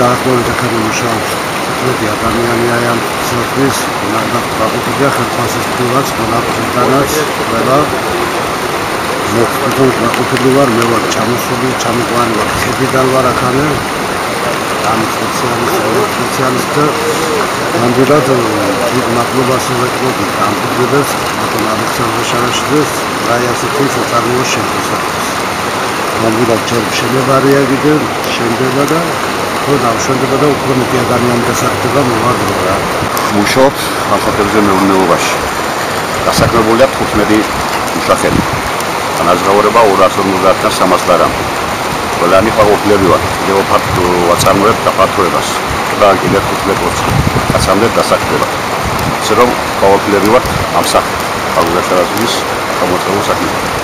დაახლოებით აქ მუშაობს. მეტი ადამიანი აი ამ ცოდნის უნდა გაყიდია ხელფასის ფილაც მონაპოლითანაც ყველა თვითონ გაყიდული ვარ მე ვარ ჩამოსული ჩამოყვანი ვარ. ხედიდან ვარ აქანე ამ სპეციალისტი სპეციალისტი ნამდვილად დიდ მადლობას ვეთქვი გამგებელს ბატონ ალექსანდრე შარაშიძეს რაი ასეთი საწარმოო შეფასებას ნამდვილად ჯერ შემებარია კიდე შემდება და ხო დავშვენდება და უფრო მეტი ადამიანი დასახდება მოვარდრო რა. მუშაობ ახალგაზრდა მეურნეობაში. დასაქმებულია 15 მუშახელი. განაზღაურება 250-დან 300 დარამ. ყველანი ყოველდღიური ვარ. გეოფარდ აწარმოებ დაფართოებას. და კიდე 15%. კაცამდე დასაქმება. ისე რომ ყოველდღიური ვარ ამ სახით. ახალგაზრდა შარაზმის გამოწვეულ საქმეში.